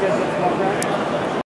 Thank you.